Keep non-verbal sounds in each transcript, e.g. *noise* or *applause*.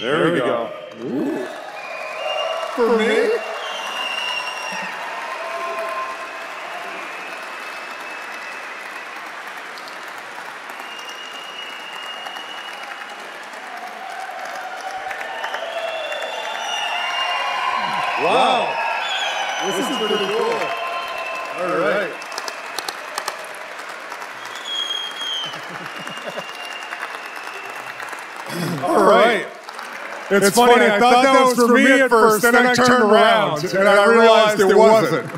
There we go. For me? Wow. This is pretty cool. All right. All right. It's, funny, I, thought, that was for me at first, then I turned around and I realized it wasn't.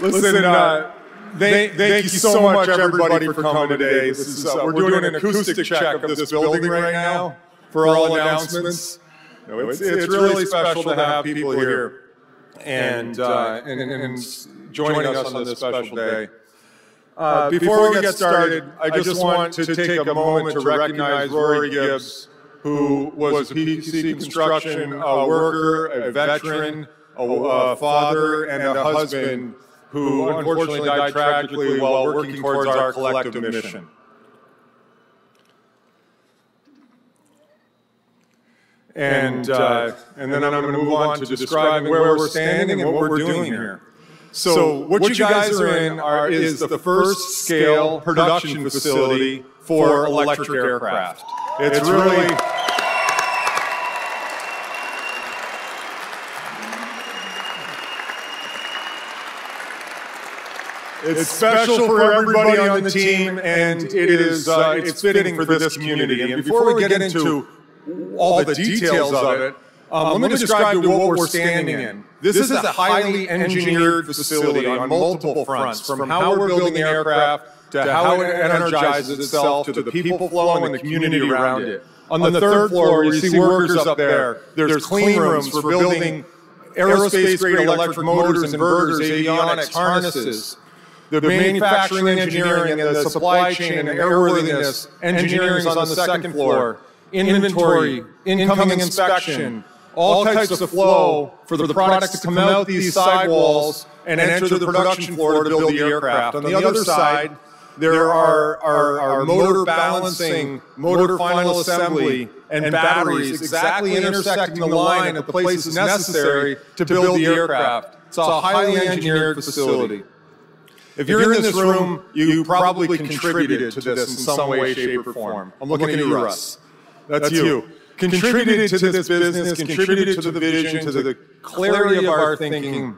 Listen, uh, thank, thank you so much, everybody, for coming today. This is, uh, we're doing an acoustic check of this building right now for all announcements. No, it's, it's really special to have people here and, uh, and, and joining us on this special day. Uh, before we get started, I just want to take a moment to recognize Rory Gibbs, who was a PC construction uh, worker, a veteran, a, a father, and a husband who unfortunately died tragically while working towards our collective mission. And, uh, and then I'm going to move on to describing where we're standing and what we're doing here. So what you guys are in are, is the first scale production facility for electric aircraft. It's really... It's special for everybody on the team, and it is uh, it's fitting for this community. And before we get into all the details of it, um, let me describe to what we're standing in. This is a highly engineered facility on multiple fronts, from how we're building the aircraft to how it energizes itself to the people flow and the community around it. On the third floor, you see workers up there. There's clean rooms for building aerospace-grade electric motors, inverters, avionics, harnesses. The manufacturing engineering and the supply chain and airworthiness engineering is on the second floor. Inventory, incoming inspection, all types of flow for the products to come out these sidewalls and enter the production floor to build the aircraft. On the other side, there are, are, are motor balancing, motor final assembly, and batteries exactly intersecting the line at the places necessary to build the aircraft. It's a highly engineered facility. If you're, in this room, you probably contributed to this in some way, shape, or form. I'm looking at you, Russ. That's you. Contributed to this business, contributed to the vision, to the clarity of our thinking.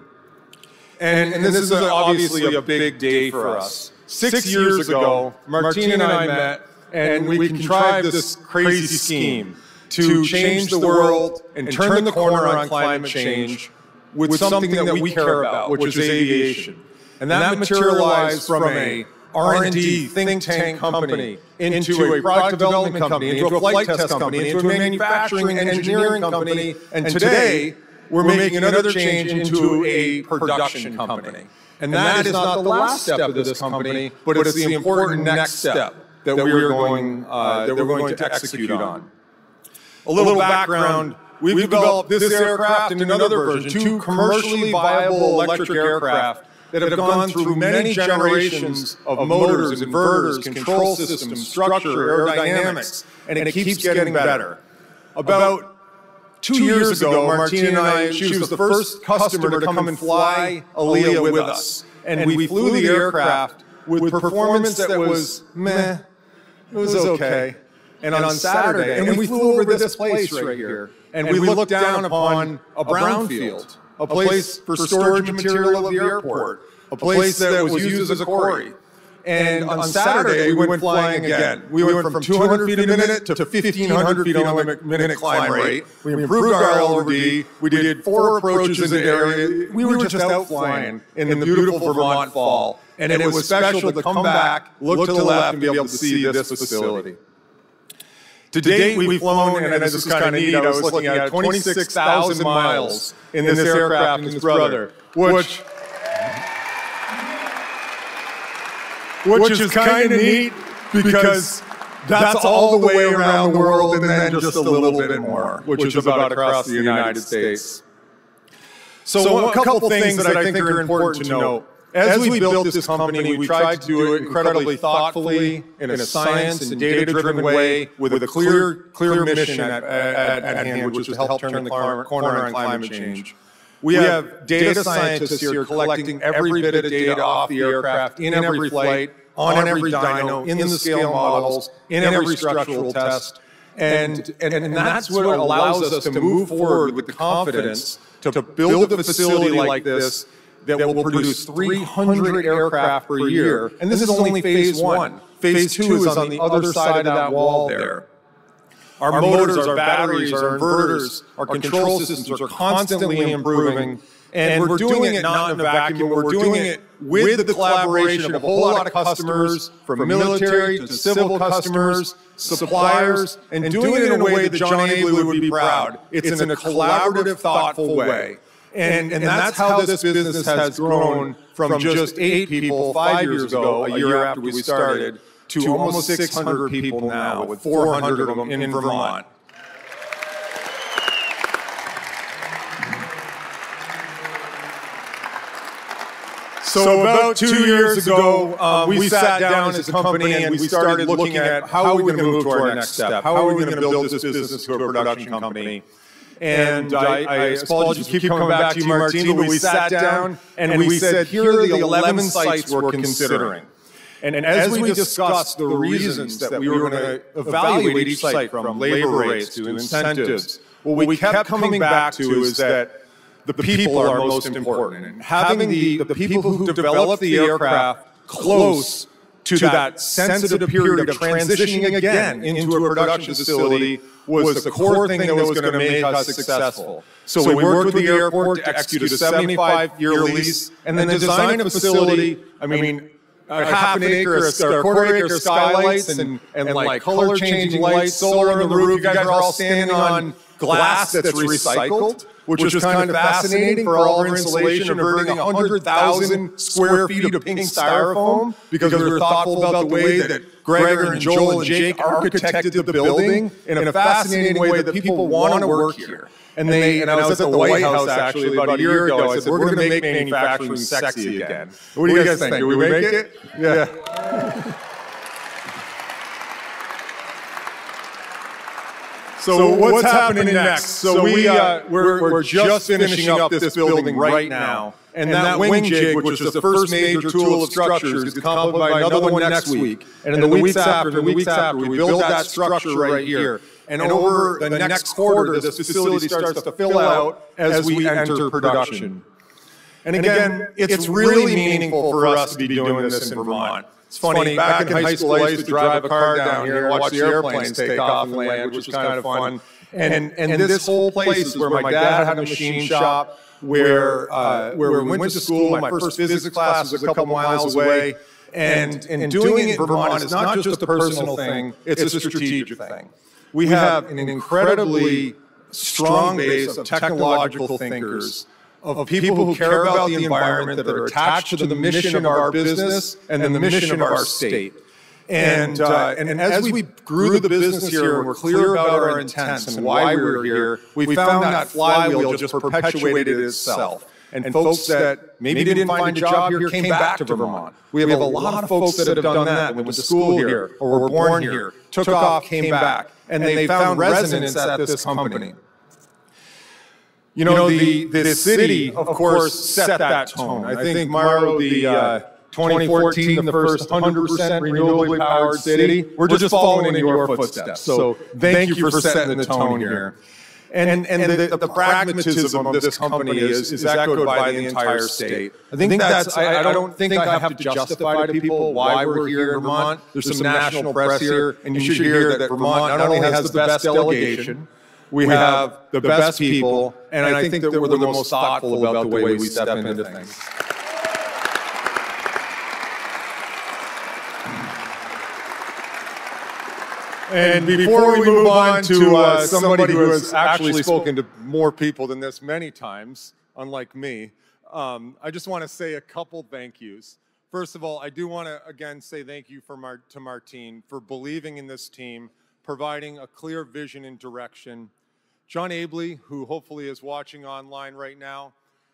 And, and this is obviously a big day for us. Six years ago, Martine and I met, and we contrived this crazy scheme to change the world and turn the corner on climate change with something that we care about, which is aviation. And that materialized from a R&D think tank company into a product development company, into a flight test company, into a manufacturing and engineering company, and today we're making another change into a production company. And that is not the last step of this company, but it's the important next step that we are going, uh, that we're going to execute on. A little background, we've developed this aircraft and another version, two commercially viable electric aircraft that have gone through many generations of motors, inverters, control systems, structure, aerodynamics, and it keeps getting better. About two years ago, Martine and I, she was the first customer to come and fly ALIA with us. And we flew the aircraft with performance that was meh, it was okay. And on Saturday, and we flew over this place right here, and we looked down upon a brownfield a place for storage material of the airport, a place that was used as a quarry. And on Saturday, we went flying again. We went from 200 feet a minute to 1,500 feet a minute climb rate. We improved our LRD. We did four approaches in the area. We were just out flying in the beautiful Vermont fall. And it was special to come back, look to the left, and be able to see this facility. To date, we've flown, and this is kind of neat, I was looking at 26,000 miles in this aircraft and this brother, which, which is kind of neat because that's all the way around the world and then just a little bit more, which is about across the United States. So a couple things that I think are important to note. As we built this company, we tried to do it incredibly thoughtfully, in a science and data-driven way, with a clear, clear mission at, at, at hand, which was to help turn the corner on climate change. We have data scientists here collecting every bit of data off the aircraft, in every flight, on every dyno, in the scale models, in every structural test. And, and, and that's what allows us to move forward with the confidence to build a facility like this that will produce 300 aircraft per year. And this is only phase one. Phase two is on the other side of that wall there. Our motors, our batteries, our inverters, our control systems are constantly improving. And we're doing it not in a vacuum, we're doing it with the collaboration of a whole lot of customers, from military to civil customers, suppliers, and doing it in a way that John Abele would be proud. It's in a collaborative, thoughtful way. And, and that's how this business has grown from just eight people five years ago, a year after we started, to almost 600 people now, with 400 of them in Vermont. So about two years ago, um, we sat down as a company and we started looking at how are we going to move to our next step? How are we going to build this business to a production company? And I, I apologize to keep coming back to you, Martine, but we sat down and we said, here are the 11 sites we're considering. And, and as we discussed the reasons that we were going to evaluate each site from labor rates to incentives, what we kept coming back to is that the people are most important. And having the, the people who developed the aircraft close to that sensitive period of transitioning again into a production facility was the core thing that was going to make us successful. So we worked with the airport to execute a 75-year lease and then design a facility, I mean, a half an acre, a quarter acre skylights and, and, and like color changing lights, solar on the roof. You guys are all standing on glass that's recycled which, which was kind of fascinating for all our insulation burning 100,000 square feet of pink styrofoam because we were thoughtful about the way that Gregor and Joel and Jake architected the building in a fascinating way that people want to work here. And they and I was at the White House actually about a year ago. I said, we're going to make manufacturing sexy again. What do you guys think? Do we make it? Yeah. *laughs* So, so what's, what's happening, happening next? So we, uh, uh, we're, we're, just finishing up this building right now. And, and that, that wing jig, which is the first major tool of structures, is completed by another one next week. And in the weeks after, the weeks after, we build that structure right here. And over the next quarter, this facility starts to fill out as we enter production. And again, it's really meaningful for us to be doing this in Vermont. It's funny, back, back in high school, I used to drive a car down here and watch the airplanes take off and land, which was kind of fun. And, and, and this whole place is where my dad had a machine shop, where, uh, where we went to school. My first physics class was a couple miles away. And, and doing it in Vermont is not just a personal thing, it's a strategic thing. We have an incredibly strong base of technological thinkers of people who care about the environment, that are attached to the mission of our business and then the mission of our state. And, uh, and, and, as we grew the business here and were clear about our intents and why we were here, we found that flywheel just perpetuated itself. And folks that maybe didn't find a job here came back to Vermont. We have a lot of folks that have done that, went to school here or were born here, took off, came back, and they found resonance at this company. You know, the, the city, of course, set that tone. I think, Miro, the uh, 2014, the first 100% renewably powered city, we're just following in your footsteps. So thank you for setting the tone here. And, and, and the, the, pragmatism of this company is, is echoed by the entire state. I think that's, I, I don't think I have to justify to people why we're here in Vermont. There's some national press here, and you should hear that Vermont not only has the best delegation, we, we have, have the best people, and, and I, think, think that we're the most thoughtful about the way we step into things. And before we move on to uh, somebody who has actually spoken to more people than this many times, unlike me, um, I just want to say a couple thank yous. First of all, I do want to again say thank you Mar to Martine for believing in this team, providing a clear vision and direction, John Abele, who hopefully is watching online right now,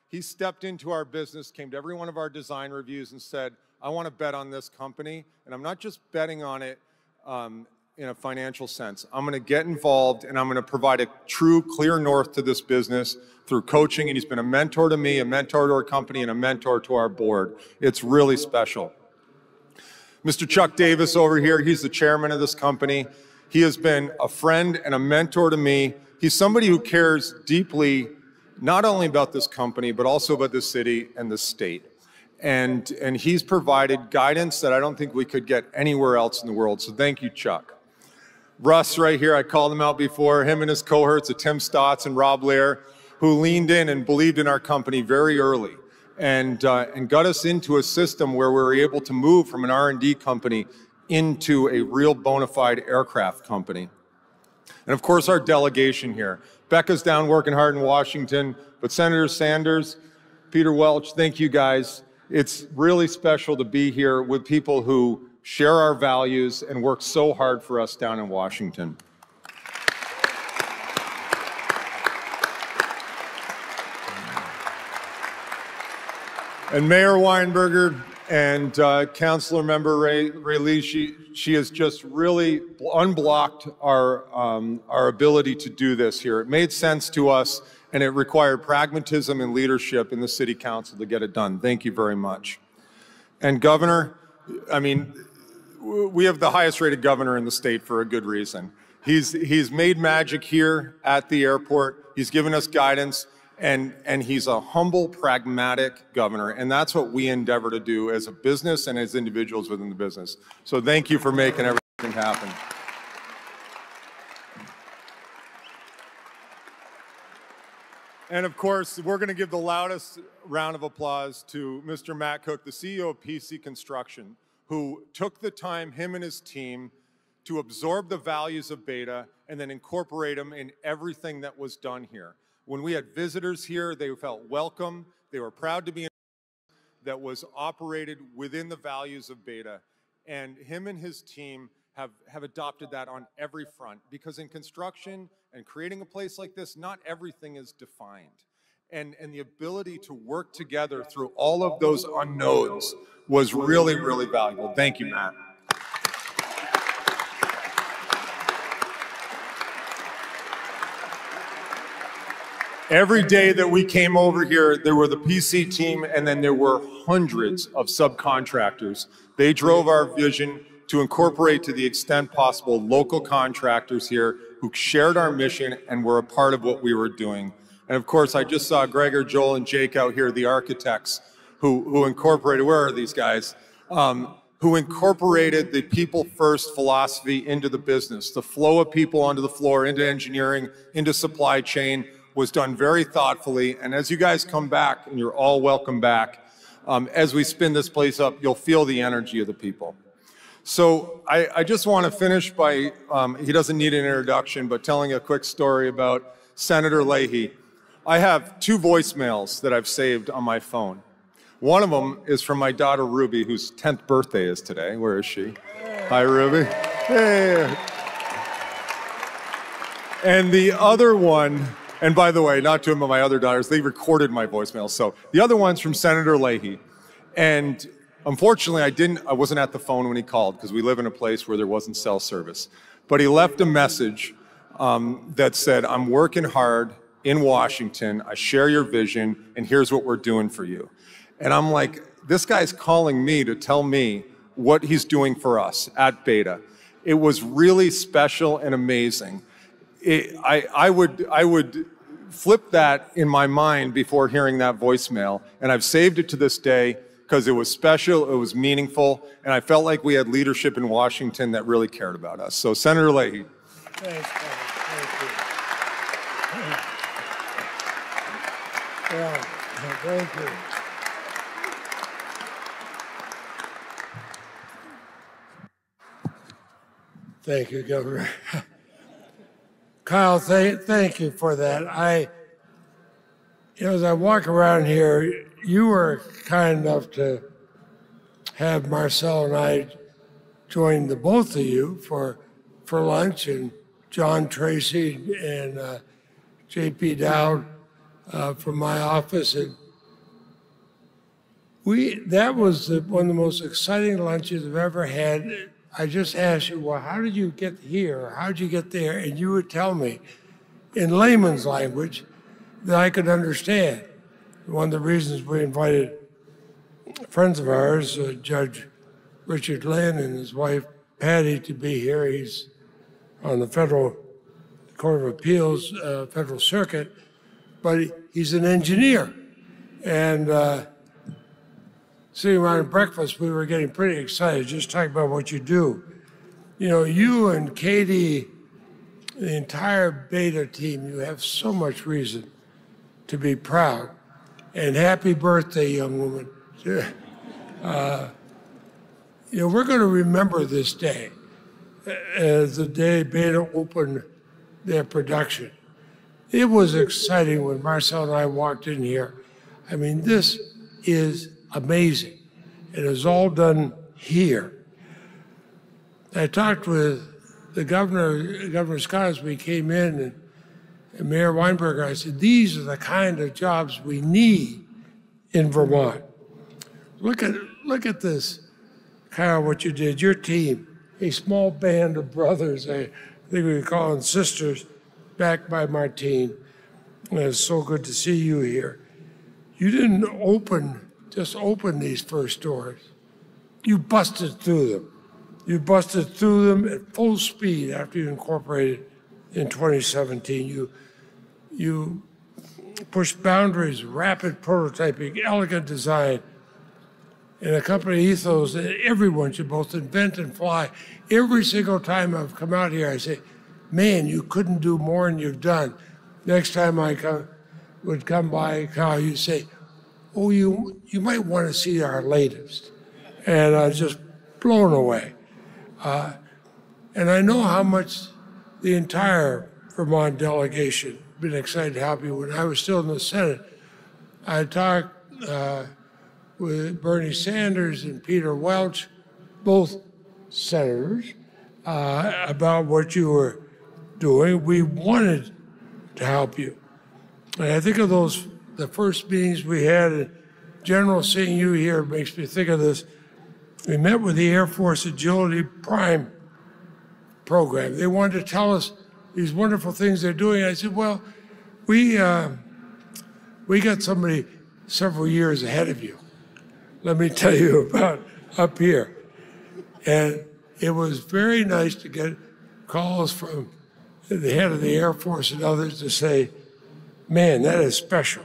he stepped into our business, came to every one of our design reviews and said, I want to bet on this company. And I'm not just betting on it um, in a financial sense. I'm going to get involved and I'm going to provide a true, clear north to this business through coaching. And he's been a mentor to me, a mentor to our company, and a mentor to our board. It's really special. Mr. Chuck Davis over here, he's the chairman of this company. He has been a friend and a mentor to me. He's somebody who cares deeply not only about this company, but also about the city and the state. And, and he's provided guidance that I don't think we could get anywhere else in the world. So thank you, Chuck. Russ right here, I called him out before, him and his cohorts of Tim Stotts and Rob Lear, who leaned in and believed in our company very early and, uh, and got us into a system where we were able to move from an R&D company into a real bona fide aircraft company. And of course, our delegation here. Becca's down working hard in Washington, but Senator Sanders, Peter Welch, thank you guys. It's really special to be here with people who share our values and work so hard for us down in Washington. And Mayor Weinberger and uh, Councilor Member Ray, Ray Lee, she, she has just really unblocked our, um, our ability to do this here. It made sense to us and it required pragmatism and leadership in the City Council to get it done. Thank you very much. And Governor, I mean, we have the highest rated governor in the state for a good reason. He's, he's made magic here at the airport. He's given us guidance and, and he's a humble, pragmatic governor. And that's what we endeavor to do as a business and as individuals within the business. So thank you for making everything happen. And of course, we're going to give the loudest round of applause to Mr. Matt Cook, the CEO of PC Construction, who took the time, him and his team, to absorb the values of Beta and then incorporate them in everything that was done here. When we had visitors here, they felt welcome. They were proud to be in that was operated within the values of Beta. And him and his team have, have adopted that on every front because in construction and creating a place like this, not everything is defined. And, and the ability to work together through all of those unknowns was really, really valuable. Thank you, Matt. Every day that we came over here, there were the PC team, and then there were hundreds of subcontractors. They drove our vision to incorporate to the extent possible local contractors here who shared our mission and were a part of what we were doing. And of course, I just saw Gregor, Joel, and Jake out here, the architects, who, who incorporated, where are these guys? Um, who incorporated the people first philosophy into the business, the flow of people onto the floor, into engineering, into supply chain, was done very thoughtfully. And as you guys come back, and you're all welcome back, um, as we spin this place up, you'll feel the energy of the people. So I, I just want to finish by, um, he doesn't need an introduction, but telling a quick story about Senator Leahy. I have two voicemails that I've saved on my phone. One of them is from my daughter Ruby, whose 10th birthday is today. Where is she? Hi, Ruby. Hey. And the other one and by the way, not to him, but my other daughters, they recorded my voicemail. So the other one's from Senator Leahy. And unfortunately, I didn't, I wasn't at the phone when he called because we live in a place where there wasn't cell service. But he left a message um, that said, I'm working hard in Washington. I share your vision, and here's what we're doing for you. And I'm like, this guy's calling me to tell me what he's doing for us at Beta. It was really special and amazing it, I, I, would, I would flip that in my mind before hearing that voicemail. And I've saved it to this day because it was special, it was meaningful, and I felt like we had leadership in Washington that really cared about us. So, Senator Leahy. Thanks, Thank you. *clears throat* Yeah, thank you. Thank you, Governor. *laughs* Kyle, th- thank you for that. I, you know, as I walk around here, you were kind enough to have Marcelle and I join the both of you for for lunch, and John Tracy and uh, J.P. Dowd uh, from my office, and We, that was the, one of the most exciting lunches I've ever had. I just asked you, well, how did you get here? How did you get there? And you would tell me in layman's language that I could understand. One of the reasons we invited friends of ours, uh, Judge Richard Linn and his wife Patty, to be here. He's on the Federal Court of Appeals, uh, Federal Circuit, but he's an engineer. And uh, sitting around breakfast, we were getting pretty excited just talking about what you do. You know, you and Katie, the entire Beta team, you have so much reason to be proud. And happy birthday, young woman. *laughs* Uh, you know, we're going to remember this day as the day Beta opened their production. It was exciting when Marcelle and I walked in here. I mean, this is amazing. It is all done here. I talked with the governor, Governor Scott, as we came in, and, Mayor Weinberger. I said, these are the kind of jobs we need in Vermont. Look at look at this, Kyle. What you did, your team, a small band of brothers. I think we call them sisters, backed by Martine. And it's so good to see you here. You didn't open just open these first doors. You busted through them. You busted through them at full speed after you incorporated in 2017. You you pushed boundaries, rapid prototyping, elegant design and a company ethos that everyone should both invent and fly. Every single time I've come out here, I say, man, you couldn't do more than you've done. Next time I come, would come by, Kyle, you say, oh, you, you might want to see our latest. And I was just blown away. Uh, and I know how much the entire Vermont delegation been excited to help you. When I was still in the Senate, I talked uh, with Bernie Sanders and Peter Welch, both senators, uh, about what you were doing. We wanted to help you. And I think of those, the first meetings we had, General seeing you here makes me think of this. We met with the Air Force Agility Prime program. They wanted to tell us these wonderful things they're doing. I said, well, we, uh, we got somebody several years ahead of you let me *laughs* tell you about up here. And it was very nice to get calls from the head of the Air Force and others to say, man, that is special.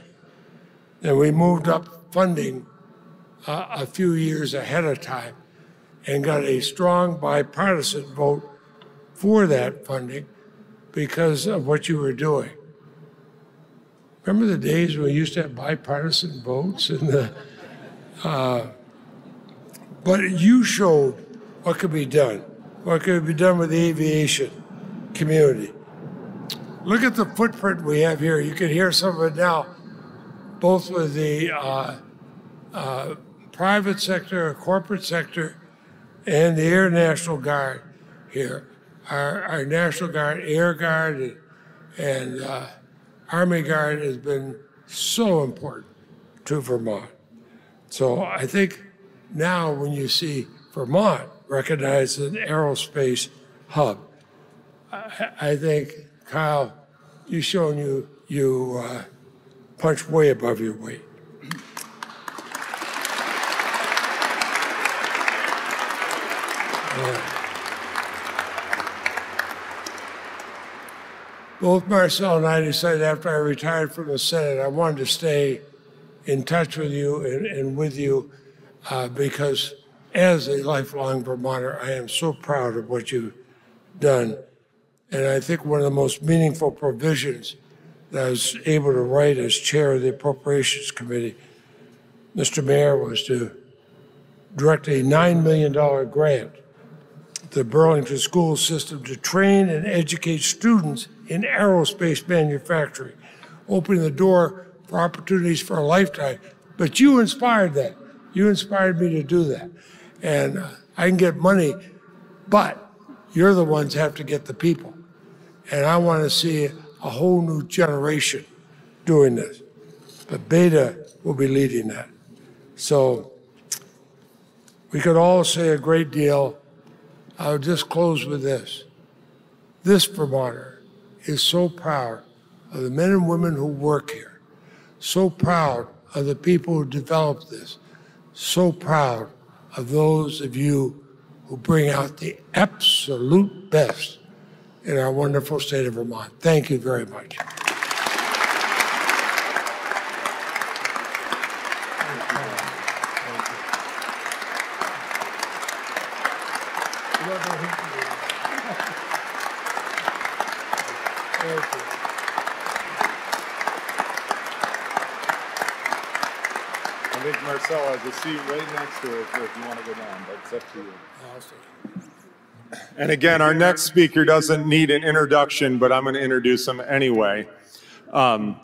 And we moved up funding uh, a few years ahead of time and got a strong bipartisan vote for that funding because of what you were doing. Remember the days when we used to have bipartisan votes the uh, but you showed what could be done, what could be done with the aviation community. Look at the footprint we have here. You can hear some of it now, both with the uh, uh, private sector, corporate sector, and the Air National Guard here. Our, our National Guard, Air Guard, and, uh, Army Guard has been so important to Vermont. So I think now when you see Vermont recognized as an aerospace hub, I, I think, Kyle, you've shown you, you uh, punch way above your weight. Both Marcelle and I decided after I retired from the Senate, I wanted to stay in touch with you and, and with you uh, because as a lifelong Vermonter, I am so proud of what you've done. And I think one of the most meaningful provisions that I was able to write as chair of the Appropriations Committee, Mr. Mayor, was to direct a $9 million grant to the Burlington school system to train and educate students in aerospace manufacturing, opening the door for opportunities for a lifetime. But you inspired that. You inspired me to do that. And uh, I can get money, but you're the ones have to get the people. And I want to see a whole new generation doing this. But Beta will be leading that. So we could all say a great deal. I'll just close with this. This Vermonter is so proud of the men and women who work here, so proud of the people who developed this, so proud of those of you who bring out the absolute best in our wonderful state of Vermont. Thank you very much. I think Marcelle has a seat right next to her if you want to go down, but it's up to you. And again, our next speaker doesn't need an introduction, but I'm going to introduce him anyway. Um,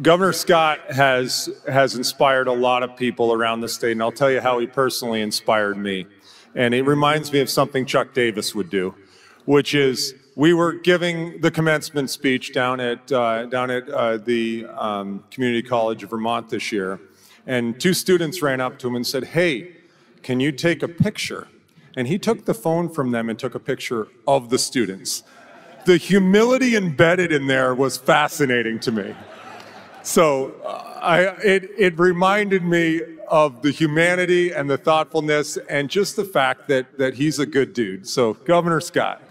Governor Scott has has inspired a lot of people around the state, and I'll tell you how he personally inspired me. And it reminds me of something Chuck Davis would do, which is we were giving the commencement speech down at uh, down at uh, the um, Community College of Vermont this year, and two students ran up to him and said, "Hey, can you take a picture?" And he took the phone from them and took a picture of the students. The humility embedded in there was fascinating to me. So uh, I, it, it reminded me of the humanity and the thoughtfulness and just the fact that, that he's a good dude. So, Governor Scott.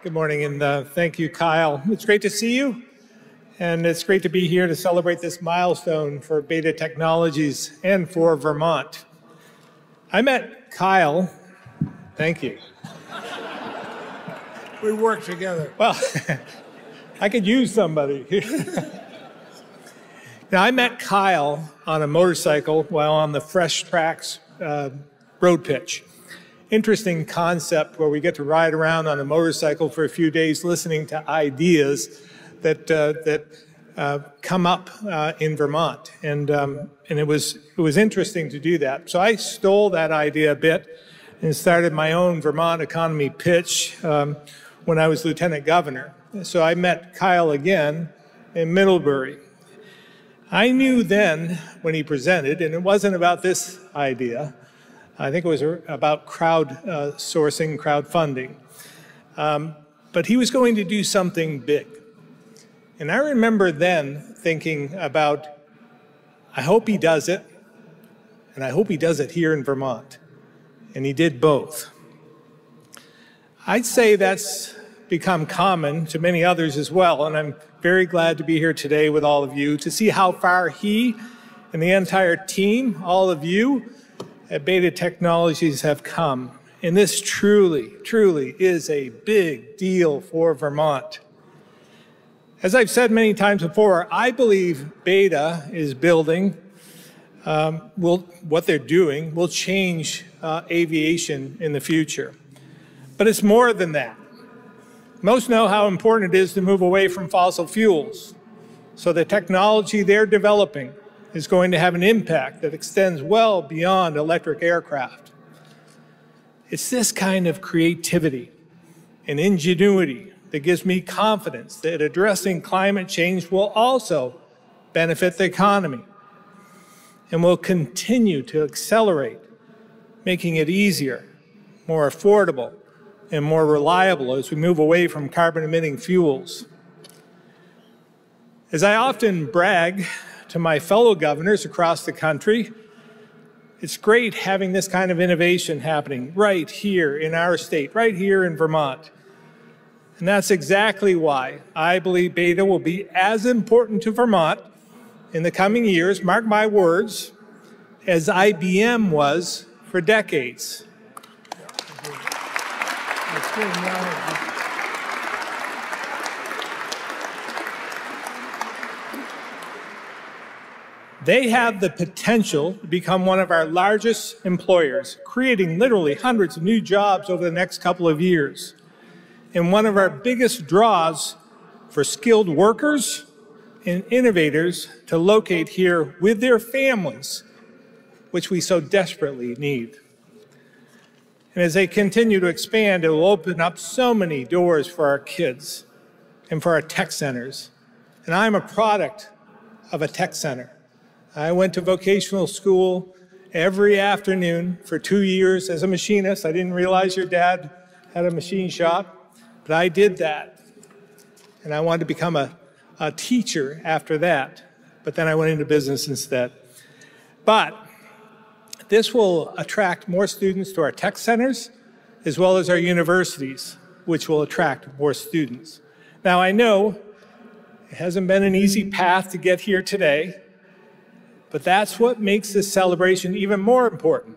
Good morning, and uh, thank you, Kyle. It's great to see you, and it's great to be here to celebrate this milestone for Beta Technologies and for Vermont. I met Kyle, thank you. We work together. Well, *laughs* I could use somebody. *laughs* now, I met Kyle on a motorcycle while on the Fresh Tracks uh, road pitch. Interesting concept where we get to ride around on a motorcycle for a few days listening to ideas that, uh, that uh, come up uh, in Vermont. And, um, and it, was, it was interesting to do that. So I stole that idea a bit and started my own Vermont economy pitch um, when I was lieutenant governor. So I met Kyle again in Middlebury. I knew then when he presented, and it wasn't about this idea, I think it was about crowd uh, sourcing, crowdfunding. Um, but he was going to do something big. And I remember then thinking about, I hope he does it, and I hope he does it here in Vermont. And he did both. I'd say that's become common to many others as well, and I'm very glad to be here today with all of you to see how far he and the entire team, all of you, at Beta Technologies have come. And this truly, truly is a big deal for Vermont. As I've said many times before, I believe Beta is building, um, will, what they're doing will change uh, aviation in the future. But it's more than that. Most know how important it is to move away from fossil fuels. So the technology they're developing is going to have an impact that extends well beyond electric aircraft. It's this kind of creativity and ingenuity that gives me confidence that addressing climate change will also benefit the economy and will continue to accelerate, making it easier, more affordable, and more reliable as we move away from carbon emitting fuels. As I often brag to my fellow governors across the country, it's great having this kind of innovation happening right here in our state, right here in Vermont. And that's exactly why I believe Beta will be as important to Vermont in the coming years, mark my words, as IBM was for decades. They have the potential to become one of our largest employers, creating literally hundreds of new jobs over the next couple of years. And one of our biggest draws for skilled workers and innovators to locate here with their families, which we so desperately need. And as they continue to expand, it will open up so many doors for our kids and for our tech centers. And I'm a product of a tech center. I went to vocational school every afternoon for two years as a machinist. I didn't realize your dad had a machine shop, but I did that. And I wanted to become a, a teacher after that, but then I went into business instead. But this will attract more students to our tech centers as well as our universities, which will attract more students. Now, I know it hasn't been an easy path to get here today, but that's what makes this celebration even more important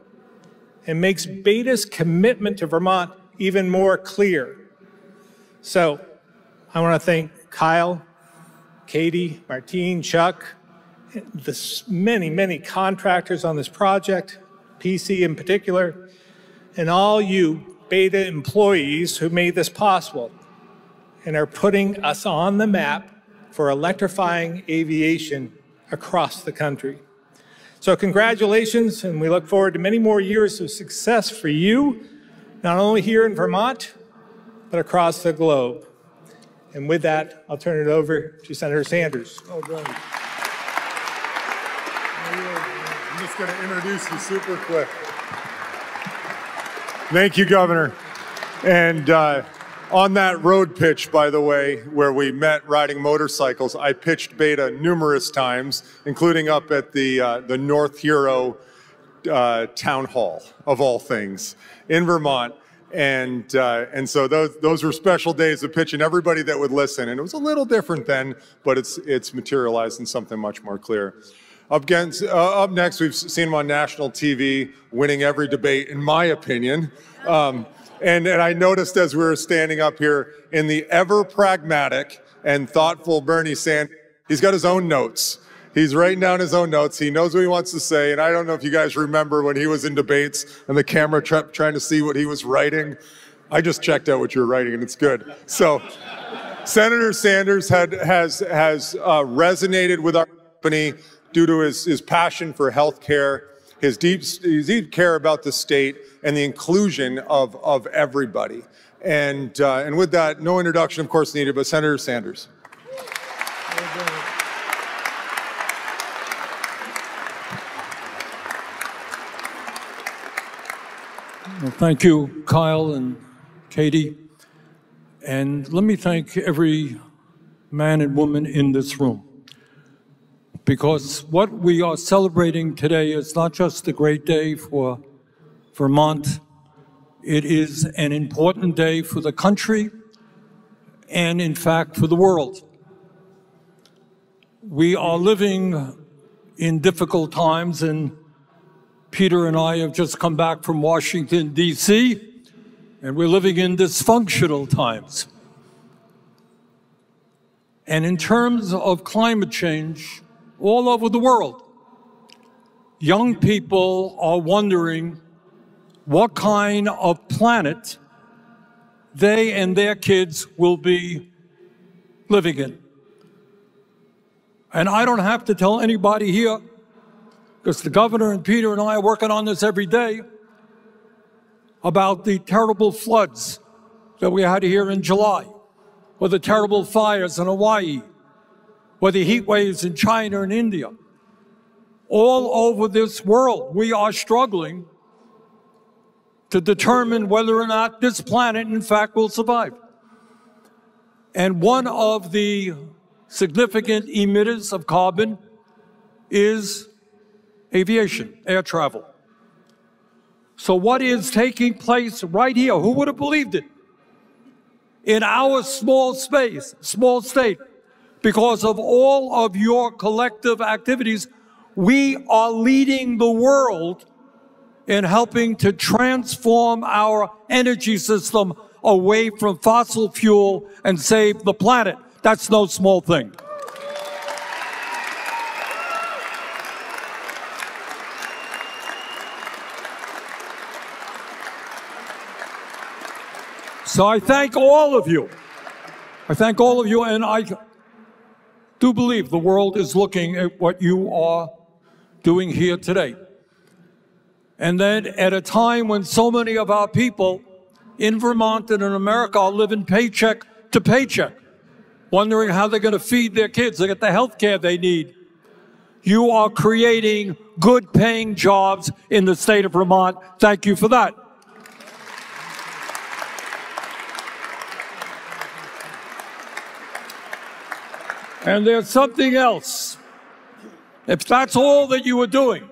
and makes Beta's commitment to Vermont even more clear. So I want to thank Kyle, Katie, Martine, Chuck, the many, many contractors on this project, PC in particular, and all you Beta employees who made this possible and are putting us on the map for electrifying aviation across the country. So congratulations, and we look forward to many more years of success for you, not only here in Vermont, but across the globe. And with that, I'll turn it over to Senator Sanders. Oh, done. I'm just going to introduce you super quick. Thank you, Governor. And uh, on that road pitch, by the way, where we met riding motorcycles, I pitched Beta numerous times, including up at the, uh, the North Hero uh, Town Hall, of all things, in Vermont. And, uh, and so those, those were special days of pitching everybody that would listen. And it was a little different then, but it's, it's materialized in something much more clear. Up, against, uh, up next, we've seen him on national TV, winning every debate, in my opinion. Um, and, and I noticed as we were standing up here in the ever pragmatic and thoughtful Bernie Sanders, he's got his own notes. He's writing down his own notes. He knows what he wants to say. And I don't know if you guys remember when he was in debates and the camera trying to see what he was writing. I just checked out what you're writing and it's good. So Senator Sanders had, has, has uh, resonated with our company due to his, his passion for health care his deep, his deep care about the state and the inclusion of, of everybody. And, uh, and with that, no introduction, of course, needed, but Senator Sanders. Well, thank you, Kyle and Katie. And let me thank every man and woman in this room because what we are celebrating today is not just a great day for Vermont, it is an important day for the country and, in fact, for the world. We are living in difficult times, and Peter and I have just come back from Washington, D.C., and we're living in dysfunctional times. And in terms of climate change, all over the world. Young people are wondering what kind of planet they and their kids will be living in. And I don't have to tell anybody here, because the governor and Peter and I are working on this every day, about the terrible floods that we had here in July, or the terrible fires in Hawaii, or the heat waves in China and India. All over this world, we are struggling to determine whether or not this planet, in fact, will survive. And one of the significant emitters of carbon is aviation, air travel. So, what is taking place right here? Who would have believed it? In our small space, small state, because of all of your collective activities, we are leading the world in helping to transform our energy system away from fossil fuel and save the planet. That's no small thing. So I thank all of you. I thank all of you, and I do believe the world is looking at what you are doing here today. And then at a time when so many of our people in Vermont and in America are living paycheck to paycheck, wondering how they're going to feed their kids, they get the health care they need. You are creating good paying jobs in the state of Vermont. Thank you for that. And there's something else. If that's all that you were doing,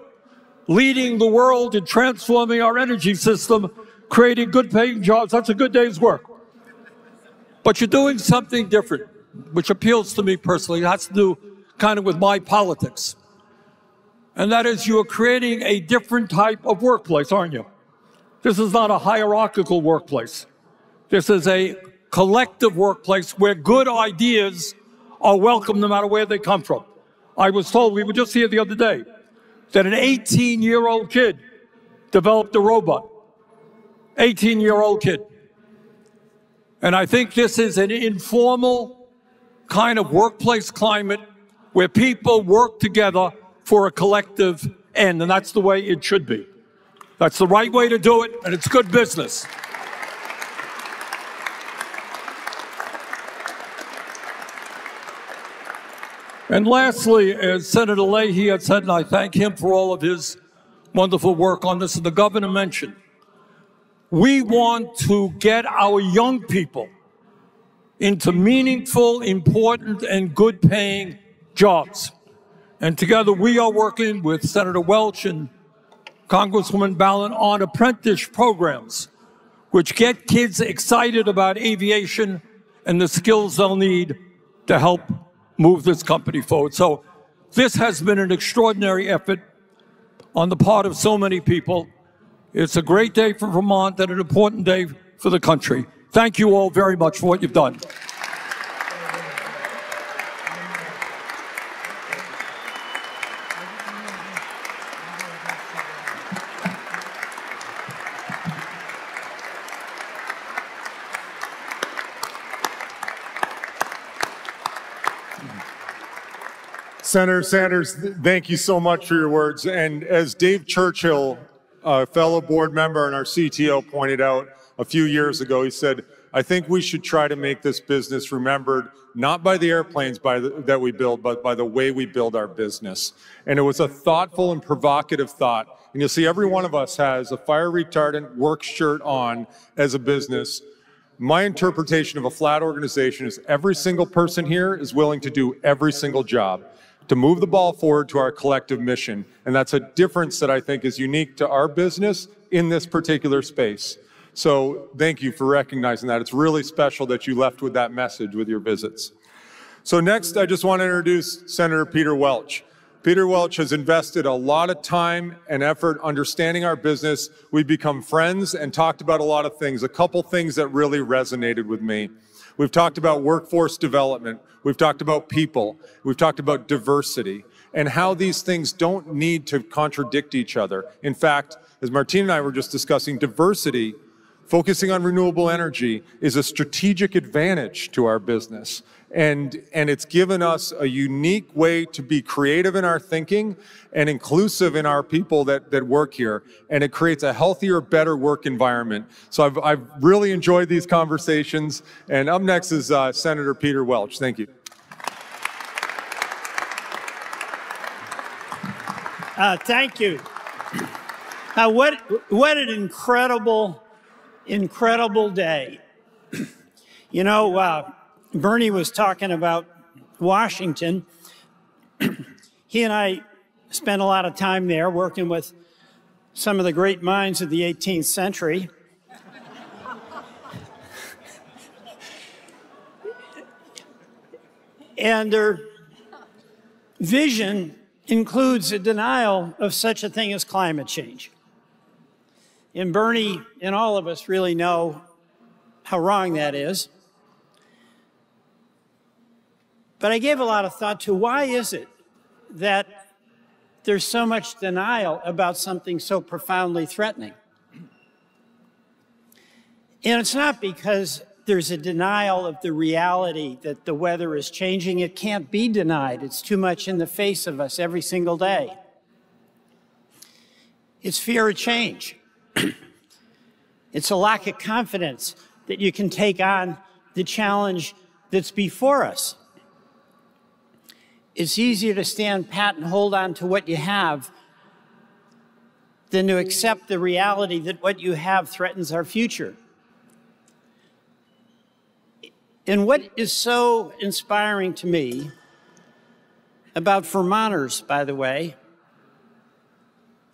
leading the world in transforming our energy system, creating good paying jobs, that's a good day's work. But you're doing something different, which appeals to me personally. It has to do kind of with my politics. And that is you're creating a different type of workplace, aren't you? This is not a hierarchical workplace. This is a collective workplace where good ideas are welcome no matter where they come from. I was told, we were just here the other day, that an 18 year old kid developed a robot. 18 year old kid. And I think this is an informal kind of workplace climate where people work together for a collective end. And that's the way it should be. That's the right way to do it, and it's good business. And lastly, as Senator Leahy had said, and I thank him for all of his wonderful work on this, and the governor mentioned, we want to get our young people into meaningful, important, and good paying jobs. And together we are working with Senator Welch and Congresswoman Balint on apprentice programs, which get kids excited about aviation and the skills they'll need to help move this company forward. So this has been an extraordinary effort on the part of so many people. It's a great day for Vermont and an important day for the country. Thank you all very much for what you've done. Senator Sanders, thank you so much for your words. And as Dave Churchill, a fellow board member and our CTO, pointed out a few years ago, he said, I think we should try to make this business remembered not by the airplanes by the, that we build, but by the way we build our business. And it was a thoughtful and provocative thought. And you'll see every one of us has a fire retardant work shirt on as a business. My interpretation of a flat organization is every single person here is willing to do every single job to move the ball forward to our collective mission. And that's a difference that I think is unique to our business in this particular space. So thank you for recognizing that. It's really special that you left with that message with your visits. So next, I just want to introduce Senator Peter Welch. Peter Welch has invested a lot of time and effort understanding our business. We've become friends and talked about a lot of things. A couple things that really resonated with me. We've talked about workforce development. We've talked about people. We've talked about diversity and how these things don't need to contradict each other. In fact, as Martine and I were just discussing, diversity, focusing on renewable energy, is a strategic advantage to our business. And, and it's given us a unique way to be creative in our thinking and inclusive in our people that, that work here. And it creates a healthier, better work environment. So I've, I've really enjoyed these conversations. And up next is uh, Senator Peter Welch. Thank you. Uh, thank you. Uh, what, what an incredible, incredible day. *clears throat* you know, uh, Bernie was talking about Washington. *clears throat* he and I spent a lot of time there working with some of the great minds of the 18th century. and their vision includes a denial of such a thing as climate change. And Bernie and all of us really know how wrong that is. But I gave a lot of thought to why is it that there's so much denial about something so profoundly threatening? And it's not because there's a denial of the reality that the weather is changing. It can't be denied. It's too much in the face of us every single day. It's fear of change. *clears throat* it's a lack of confidence that you can take on the challenge that's before us. It's easier to stand pat and hold on to what you have than to accept the reality that what you have threatens our future. And what is so inspiring to me about Vermonters, by the way,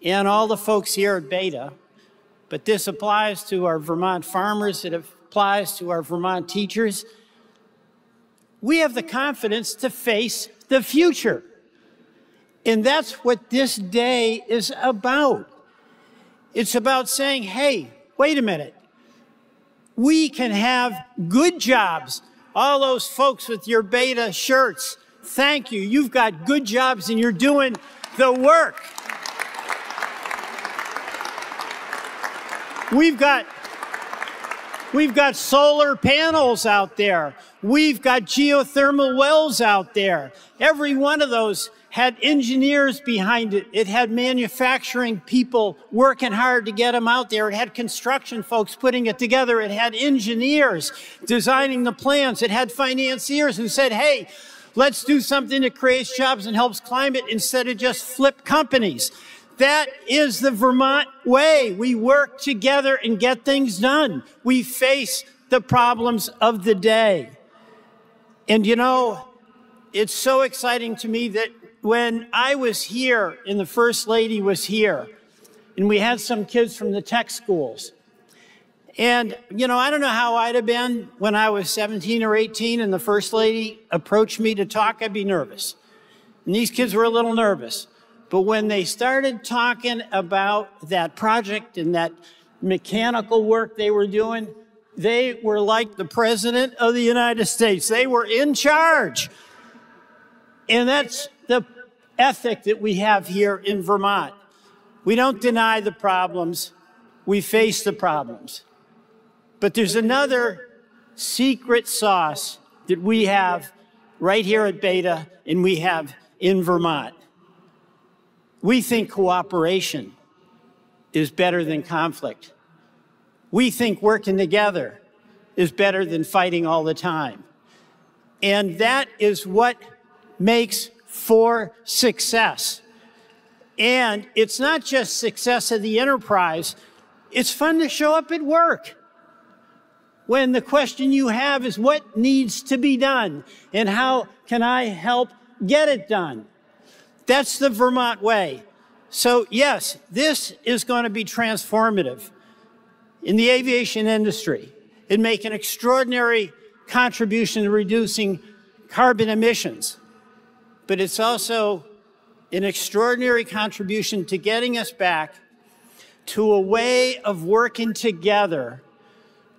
and all the folks here at Beta, but this applies to our Vermont farmers, it applies to our Vermont teachers. We have the confidence to face the future. And that's what this day is about. It's about saying, hey, wait a minute. We can have good jobs. All those folks with your beta shirts, thank you. You've got good jobs and you're doing the work. We've got We've got solar panels out there. We've got geothermal wells out there. Every one of those had engineers behind it. It had manufacturing people working hard to get them out there. It had construction folks putting it together. It had engineers designing the plans. It had financiers who said, hey, let's do something that creates jobs and helps climate instead of just flip companies. That is the Vermont way. We work together and get things done. We face the problems of the day. And you know, it's so exciting to me that when I was here and the First Lady was here, and we had some kids from the tech schools. And, you know, I don't know how I'd have been when I was 17 or 18 and the First Lady approached me to talk, I'd be nervous. And these kids were a little nervous. But when they started talking about that project and that mechanical work they were doing, they were like the President of the United States. They were in charge. And that's the ethic that we have here in Vermont. We don't deny the problems, we face the problems. But there's another secret sauce that we have right here at Beta and we have in Vermont. We think cooperation is better than conflict. We think working together is better than fighting all the time. And that is what makes for success. And it's not just success of the enterprise, it's fun to show up at work. When the question you have is what needs to be done and how can I help get it done? That's the Vermont way. So, yes, this is going to be transformative in the aviation industry. It make an extraordinary contribution to reducing carbon emissions but it's also an extraordinary contribution to getting us back to a way of working together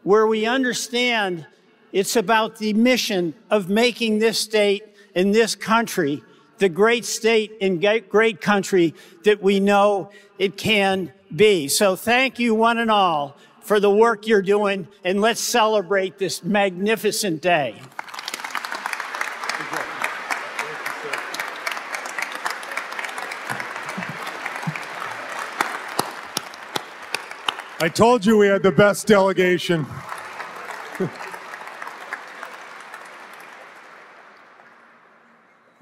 where we understand it's about the mission of making this state and this country the great state and great country that we know it can be. So thank you one and all for the work you're doing and let's celebrate this magnificent day. I told you we had the best delegation. *laughs*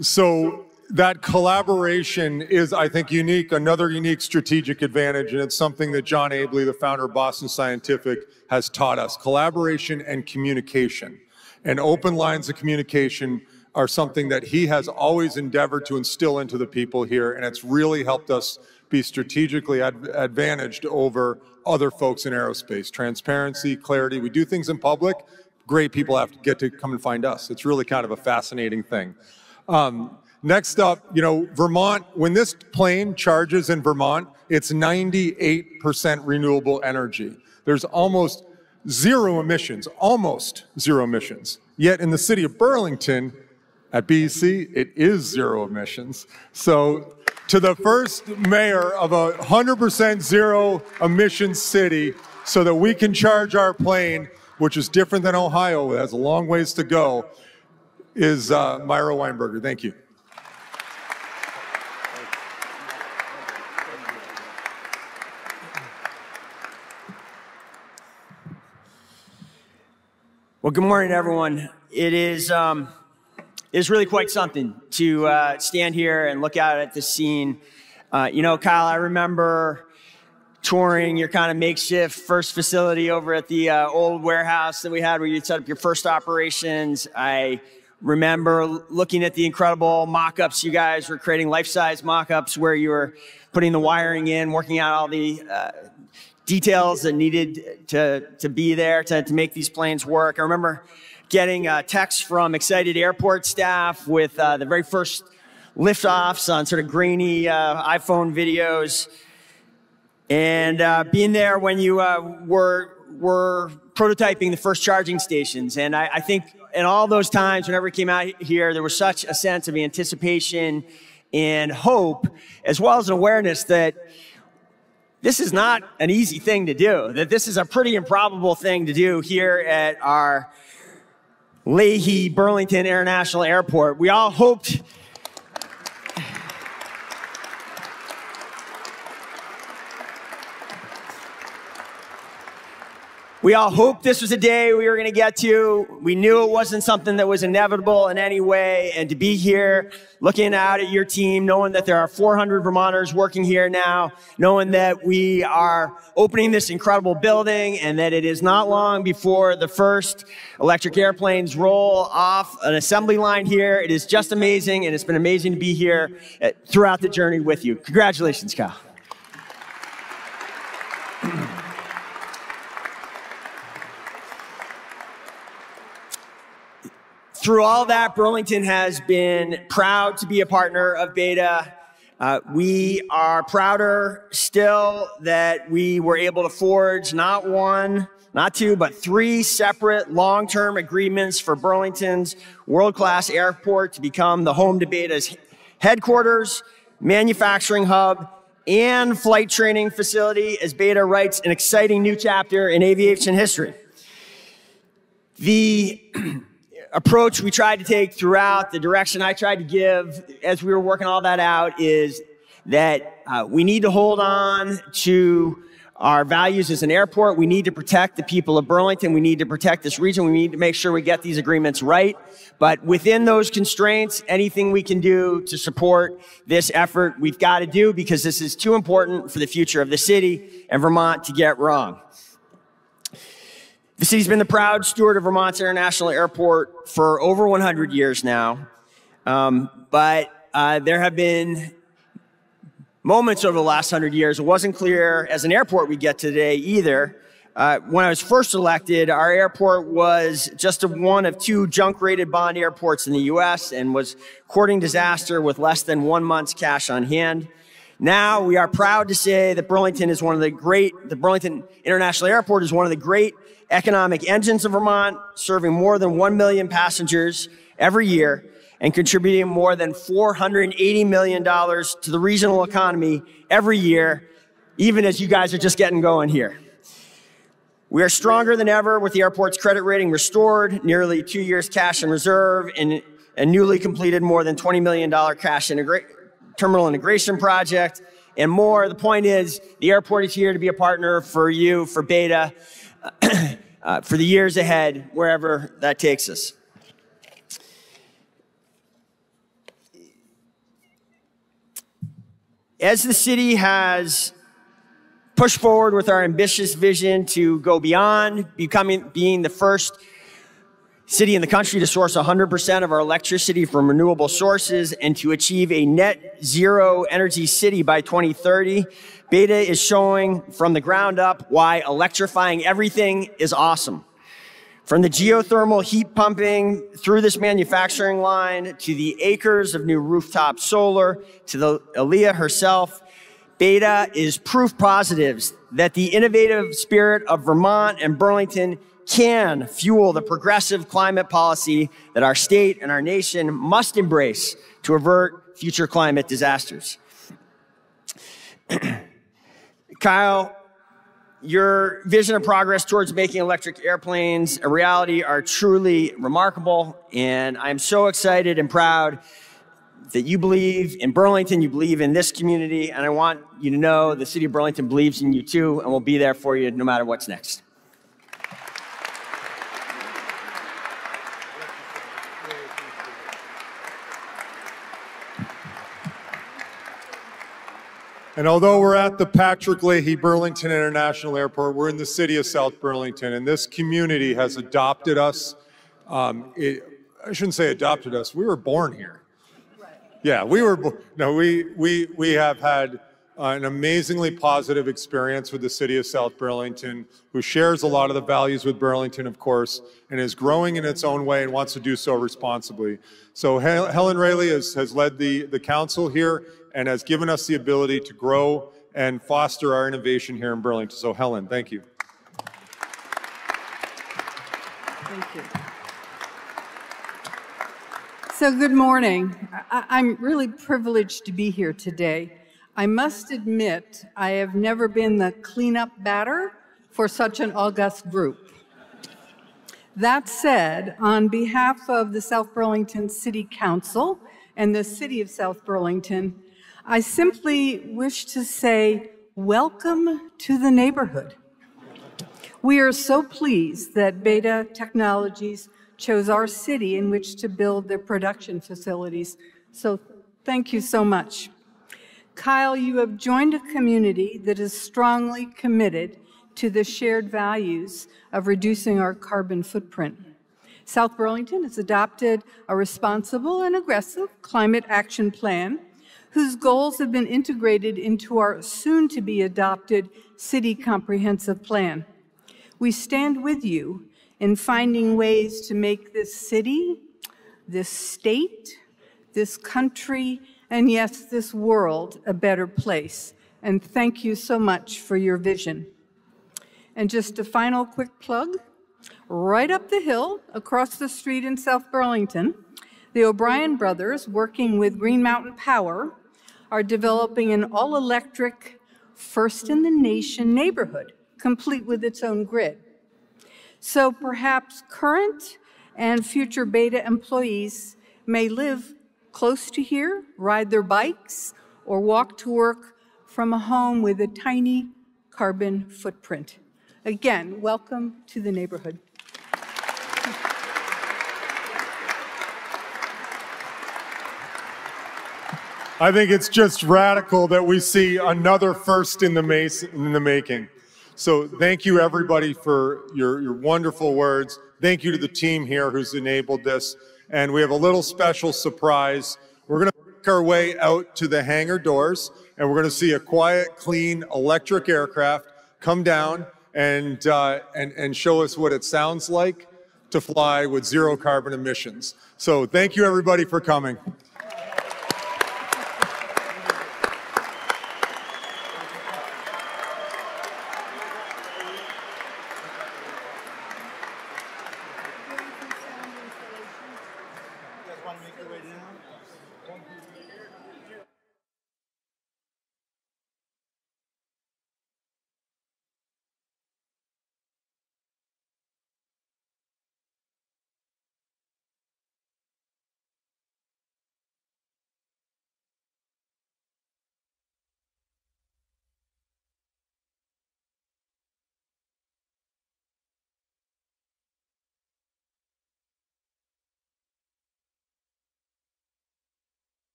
so that collaboration is, I think, unique, another unique strategic advantage, and it's something that John Abele, the founder of Boston Scientific, has taught us. Collaboration and communication, and open lines of communication are something that he has always endeavored to instill into the people here, and it's really helped us be strategically ad- advantaged over other folks in aerospace. Transparency, clarity. We do things in public. Great people have to get to come and find us. It's really kind of a fascinating thing. Um, next up, you know, Vermont, when this plane charges in Vermont, it's 98% renewable energy. There's almost zero emissions, almost zero emissions. Yet in the city of Burlington, at BC, it is zero emissions. So to the first mayor of a 100% zero emission city so that we can charge our plane, which is different than Ohio, it has a long ways to go, is uh, Miro Weinberger. Thank you. Well, good morning, everyone. It is um, it is really quite something to uh, stand here and look out at the scene. Uh, you know, Kyle, I remember touring your kind of makeshift first facility over at the uh, old warehouse that we had where you set up your first operations. I remember looking at the incredible mock-ups you guys were creating life-size mock-ups where you were putting the wiring in, working out all the uh, details that needed to, to be there to, to make these planes work. I remember getting a text from excited airport staff with uh, the very first liftoffs on sort of grainy uh, iPhone videos, and uh, being there when you uh, were were prototyping the first charging stations. And I, I think in all those times, whenever it came out here, there was such a sense of anticipation and hope, as well as an awareness that this is not an easy thing to do, that this is a pretty improbable thing to do here at our Leahy Burlington International Airport. We all hoped We all hoped this was a day we were going to get to. We knew it wasn't something that was inevitable in any way. And to be here, looking out at your team, knowing that there are 400 Vermonters working here now, knowing that we are opening this incredible building and that it is not long before the first electric airplanes roll off an assembly line here. It is just amazing. And it's been amazing to be here uh, throughout the journey with you. Congratulations, Kyle. Through all that, Burlington has been proud to be a partner of Beta. Uh, we are prouder still that we were able to forge not one, not two, but three separate long-term agreements for Burlington's world-class airport to become the home to Beta's headquarters, manufacturing hub, and flight training facility as Beta writes an exciting new chapter in aviation history. The *clears throat* approach we tried to take throughout, the direction I tried to give as we were working all that out is that uh, we need to hold on to our values as an airport. We need to protect the people of Burlington. We need to protect this region. We need to make sure we get these agreements right. But within those constraints, anything we can do to support this effort, we've got to do because this is too important for the future of the city and Vermont to get wrong. The city's been the proud steward of Vermont's International Airport for over 100 years now. Um, but uh, there have been moments over the last 100 years. It wasn't clear as an airport we get today either. Uh, when I was first elected, our airport was just one of two junk rated bond airports in the US and was courting disaster with less than one month's cash on hand. Now we are proud to say that Burlington is one of the great, the Burlington International Airport is one of the great economic engines of Vermont, serving more than 1 million passengers every year and contributing more than $480 million to the regional economy every year, even as you guys are just getting going here. We are stronger than ever with the airport's credit rating restored, nearly two years cash in reserve, and a newly completed more than $20 million cash integra- terminal integration project, and more. The point is, the airport is here to be a partner for you, for Beta, *clears throat* uh, for the years ahead, wherever that takes us. As the city has pushed forward with our ambitious vision to go beyond becoming being the first city in the country to source 100% of our electricity from renewable sources and to achieve a net zero energy city by 2030. Beta is showing from the ground up why electrifying everything is awesome. From the geothermal heat pumping through this manufacturing line to the acres of new rooftop solar to the Alia herself, Beta is proof positives that the innovative spirit of Vermont and Burlington can fuel the progressive climate policy that our state and our nation must embrace to avert future climate disasters. *clears throat* Kyle, your vision and progress towards making electric airplanes a reality are truly remarkable, and I'm so excited and proud that you believe in Burlington, you believe in this community, and I want you to know the city of Burlington believes in you too, and will be there for you no matter what's next. And although we're at the Patrick Leahy Burlington International Airport, we're in the city of South Burlington, and this community has adopted us. Um, it, I shouldn't say adopted us. We were born here. Yeah, we were. No, we we we have had uh, an amazingly positive experience with the city of South Burlington, who shares a lot of the values with Burlington, of course, and is growing in its own way and wants to do so responsibly. So Helen Riehle has, has led the the council here and has given us the ability to grow and foster our innovation here in Burlington. So Helen, thank you. Thank you. So good morning. I am really privileged to be here today. I must admit, I have never been the cleanup batter for such an august group. That said, on behalf of the South Burlington City Council and the City of South Burlington, I simply wish to say, welcome to the neighborhood. We are so pleased that Beta Technologies chose our city in which to build their production facilities. So thank you so much. Kyle, you have joined a community that is strongly committed to the shared values of reducing our carbon footprint. South Burlington has adopted a responsible and aggressive climate action plan whose goals have been integrated into our soon to be adopted City Comprehensive Plan. We stand with you in finding ways to make this city, this state, this country, and yes, this world a better place. And thank you so much for your vision. And just a final quick plug right up the hill, across the street in South Burlington, the O'Brien brothers, working with Green Mountain Power, are developing an all electric, first in the nation neighborhood, complete with its own grid. So perhaps current and future beta employees may live close to here, ride their bikes, or walk to work from a home with a tiny carbon footprint. Again, welcome to the neighborhood. I think it's just radical that we see another first in the, in the making. So thank you everybody for your, your wonderful words. Thank you to the team here who's enabled this. And we have a little special surprise. We're going to make our way out to the hangar doors and we're going to see a quiet, clean electric aircraft come down and, uh, and, and show us what it sounds like to fly with zero carbon emissions. So thank you everybody for coming.